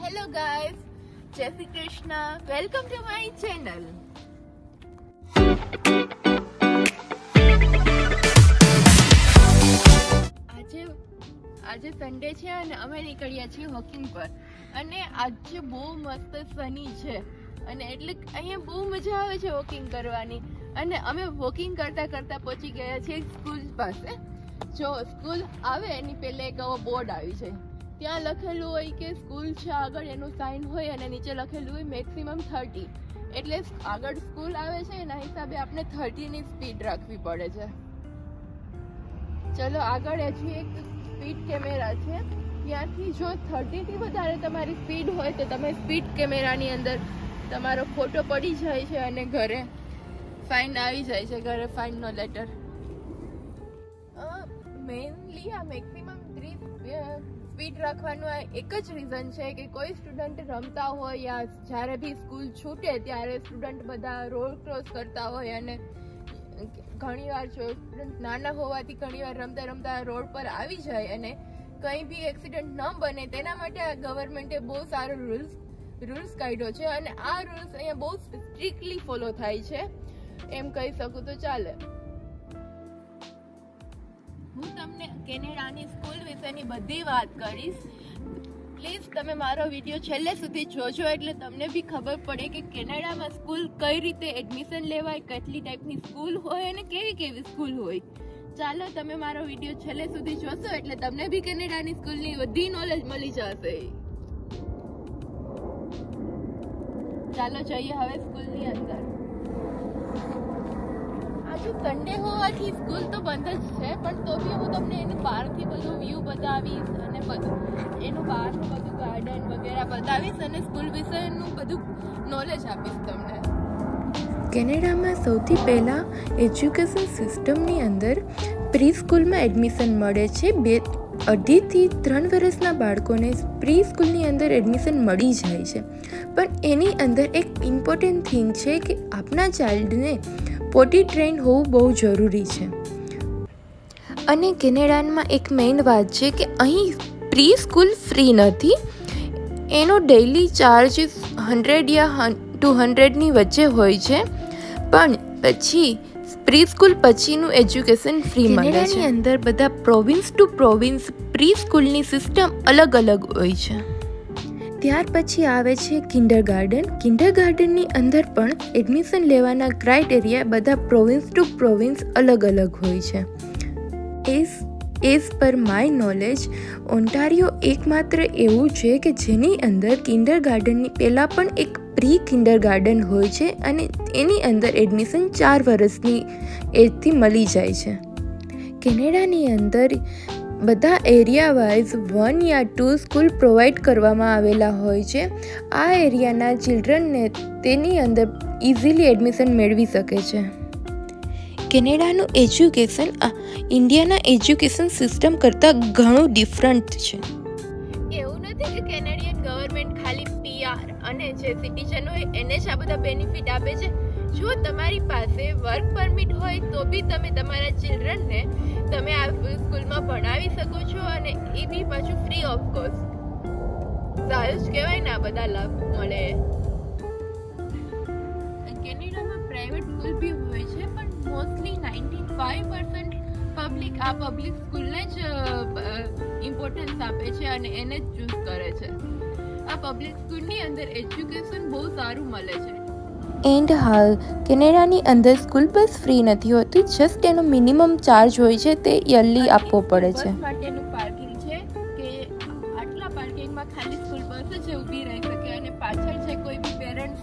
Hello guys, Jai Shri Krishna. Welcome to my channel. આજે આજે Sunday છે અને અમે નીકળ્યા છીએ વોકિંગ પર. અને આજે બહુ મસ્ત સની છે. અને એટલે અહીંયા બહુ મજા આવે છે વોકિંગ કરવાની. અને અમે વોકિંગ કરતા કરતા પહોંચી ગયા છીએ સ્કૂલ પાસે. જો સ્કૂલ આવે એની પહેલે એક બોર્ડ આવી છે ત્યાં લખેલું હોય કે સ્કૂલ છે, આગળ એનું સાઇન હોય અને નીચે લખેલું હોય મેક્સિમમ થર્ટી એટલે આગળ સ્કૂલ આવે છે, એના હિસાબે આપણે થર્ટીની સ્પીડ રાખવી પડે છે. ચલો, આગળ હજી એક સ્પીડ કેમેરા છે. ત્યાંથી જો થર્ટીથી વધારે તમારી સ્પીડ હોય તો તમે સ્પીડ કેમેરાની અંદર તમારો ફોટો પડી જાય છે અને ઘરે ફાઇન આવી જાય છે, ઘરે ફાઇનનો લેટર મેઇનલી આ મેક્સિમમ ત્રીસ સ્પીડ રાખવાનું એક જ રીઝન છે કે કોઈ સ્ટુડન્ટ રમતા હોય યા જ્યારે બી સ્કૂલ છૂટે ત્યારે સ્ટુડન્ટ બધા રોડ ક્રોસ કરતા હોય અને ઘણીવાર જો સ્ટુડન્ટ નાના હોવાથી ઘણીવાર રમતા રમતા રોડ પર આવી જાય અને કંઈ બી એક્સિડન્ટ ન બને તેના માટે આ ગવર્મેન્ટે બહુ સારો રૂલ્સ રૂલ્સ કાઢ્યો છે અને આ રૂલ્સ અહીંયા બહુ સ્ટ્રિક્ટલી ફોલો થાય છે. એમ કહી શકું તો ચાલે. હું તમને કેનેડાની સ્કૂલ વિશેની બધી વાત કરીશ. પ્લીઝ તમે મારો વીડિયો છેલ્લે સુધી જોજો, એટલે તમને બી ખબર પડે કે કેનેડામાં સ્કૂલ કઈ રીતે એડમિશન લેવાય, કેટલી ટાઈપની સ્કૂલ હોય અને કેવી કેવી સ્કૂલ હોય. ચાલો, તમે મારો વીડિયો છેલ્લે સુધી જોશો, એટલે તમને બી કેનેડાની સ્કૂલની બધી નોલેજ મળી જશે. ચાલો, જઈએ હવે સ્કૂલની અંદર. સન્ડે હોવાથી સ્કૂલ તો બંધ જ છે, પણ તો બી હું તમને એની બહારથી બધું વ્યૂ બતાવીશ અને બધું, એનું બહારનું બધું ગાર્ડન વગેરે બતાવીશ અને સ્કૂલ વિશેનું બધું નોલેજ આપીશ તમને. કેનેડામાં સૌથી પહેલાં એજ્યુકેશન સિસ્ટમની અંદર પ્રી સ્કૂલમાં એડમિશન મળે છે. બે, અઢીથી ત્રણ વર્ષના બાળકોને પ્રી સ્કૂલની અંદર એડમિશન મળી જાય છે. પણ એની અંદર એક ઇમ્પોર્ટન્ટ થિંગ છે કે આપણા ચાઇલ્ડને પોટી ટ્રેન હોવું બહુ જરૂરી છે. અને કેનેડામાં એક મેઇન વાત છે કે અહીં પ્રી સ્કૂલ ફ્રી નથી. એનો ડેઇલી ચાર્જ હંડ્રેડ યા ટુ હંડ્રેડની વચ્ચે હોય છે. પણ પછી પ્રી સ્કૂલ પછીનું એજ્યુકેશન ફ્રી મળે છે. અંદર બધા પ્રોવિન્સ ટુ પ્રોવિન્સ પ્રી સ્કૂલની સિસ્ટમ અલગ અલગ હોય છે. ત્યાર પછી આવે છે કિન્ડર ગાર્ડન કિન્ડર ગાર્ડનની અંદર પણ એડમિશન લેવાના ક્રાઇટેરિયા બધા પ્રોવિન્સ ટુ પ્રોવિન્સ અલગ અલગ હોય છે. As as per my knowledge Ontario એકમાત્ર એવું છે કે જેની અંદર કિન્ડર ગાર્ડનની પહેલાં પણ એક પ્રી કિન્ડર ગાર્ડન હોય છે અને એની અંદર એડમિશન ચાર વર્ષની એજથી મળી જાય છે. કેનેડાની અંદર બધા એરિયા વાઇઝ વન યા ટુ સ્કૂલ પ્રોવાઈડ કરવામાં આવેલા હોય છે. આ એરિયાના ચિલ્ડ્રનને તેની અંદર ઇઝીલી એડમિશન મેળવી શકે છે. કેનેડાનું એજ્યુકેશન ઇન્ડિયાના એજ્યુકેશન સિસ્ટમ કરતાં ઘણું ડિફરન્ટ છે. એવું નથી કે કેનેડિયન ગવર્મેન્ટ ખાલી પીઆર અને જે સિટીઝન હોય એને જ આ બધા બેનિફિટ આપે છે. જો તમારી પાસે વર્ક પરમિટ હોય તો બી તમે તમારા ચિલ્ડ્રનને તમે આ સ્કૂલમાં ભણાવી શકો છો અને એ બી પાછું ફ્રી ઓફ કોસ્ટ સારું જ કહેવાય ને આ બધા લાભ મળે. કેનેડામાં પ્રાઇવેટ સ્કૂલ બી હોય છે, પણ mostly ninety five percent public આ પબ્લિક સ્કૂલને જ ઇમ્પોર્ટન્સ આપે છે અને એને જ ચૂઝ કરે છે. આ પબ્લિક સ્કૂલની અંદર એજ્યુકેશન બહુ સારું મળે છે. એન્ડ હાલ કેનેડાની અંદર સ્કૂલ બસ ફ્રી નથી હોતી જસ્ટ એનો મિનિમમ ચાર્જ હોય છે તે યરલી આપવો પડે છે. બસ માટેનું પાર્કિંગ છે કે આટલા પાર્કિંગમાં ખાલી સ્કૂલ બસ જ ઊભી રહી શકે અને પાછળ છે કોઈ બી પેરેન્ટ્સ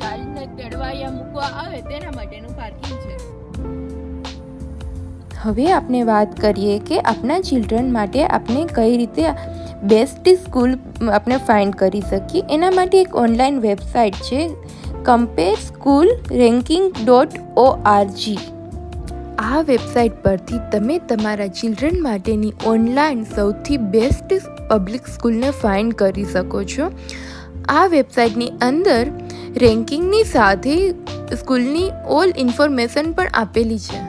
ચાઇલ્ડને તેડવા યા મૂકવા આવે તેના માટેનું પાર્કિંગ છે. હવે આપણે વાત કરીએ કે આપણા ચિલ્ડ્રન માટે આપણે કઈ રીતે બેસ્ટ સ્કૂલ આપણે ફાઇન્ડ કરી શકીએ? એના માટે એક ઓનલાઈન વેબસાઇટ છે compare school ranking dot O R G આ વેબસાઇટ પરથી તમે તમારા ચિલ્ડ્રન માટેની ઓનલાઈન સૌથી બેસ્ટ પબ્લિક સ્કૂલને ફાઇન્ડ કરી શકો છો. આ વેબસાઇટની અંદર રેન્કિંગની સાથે સ્કૂલની ઓલ ઇન્ફોર્મેશન પણ આપેલી છે.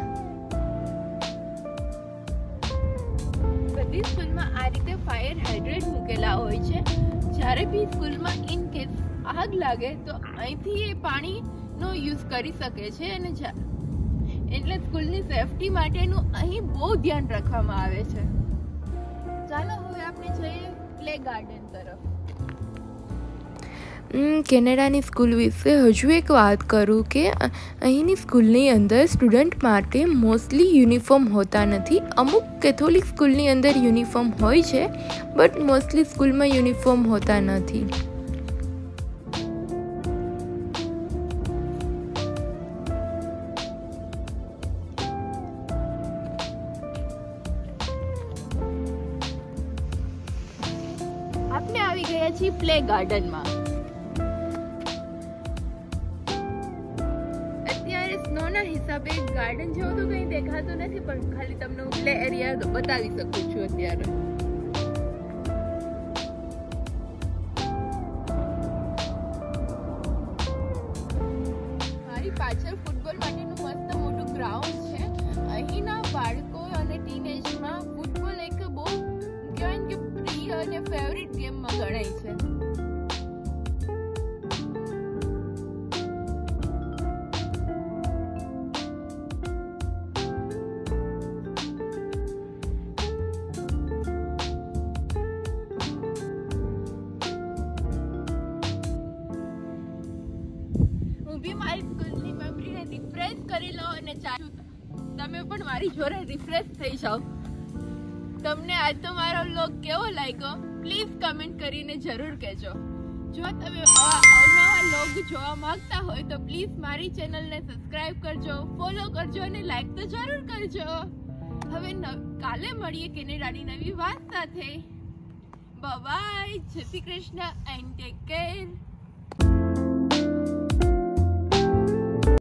બધી સ્કૂલમાં આ રીતે ફાયર હાઇડ્રેટ મૂકેલા હોય છે. જ્યારે બી સ્કૂલમાં આગ લાગે તો અહીંથી એ પાણીનો યુઝ કરી શકે છે અને એટલે સ્કૂલની સેફટી માટેનું અહીં બહુ ધ્યાન રાખવામાં આવે છે. ચાલો હવે આપણે જઈએ પ્લે ગાર્ડન તરફ. કેનેડાની સ્કૂલ વિશે હજુ એક વાત કરું કે અહીંની સ્કૂલની અંદર સ્ટુડન્ટ માટે મોસ્ટલી યુનિફોર્મ હોતા નથી. અમુક કેથોલિક સ્કૂલની અંદર યુનિફોર્મ હોય છે, બટ મોસ્ટલી સ્કૂલમાં યુનિફોર્મ હોતા નથી. છીએ પ્લે ગાર્ડનમાં. હિસાબે ગાર્ડન જેવું તો કંઈ દેખાતું નથી, પણ ખાલી તમને હું પ્લે એરિયા બતાવી શકું છું અત્યારે. મારી પાછળ અને ફેવરિટ ગેમમાં ગણાય છે. કરી લઉં અને તમે પણ મારી જોડે રિફ્રેશ થઈ જાઓ. તમને આજ તો મારો વ્લોગ કેવો લાગ્યો? પ્લીઝ કમેન્ટ કરીને જરૂર કહેજો. જો તમે અવનવા વ્લોગ જોવા માંગતા હોય તો પ્લીઝ મારી ચેનલને સબસ્ક્રાઇબ કરજો ફોલો કરજો અને લાઈક તો જરૂર કરજો. હવે કાલે મળીએ કેનેડાની નવી વાત સાથે. Bye Jai Shri Krishna and take care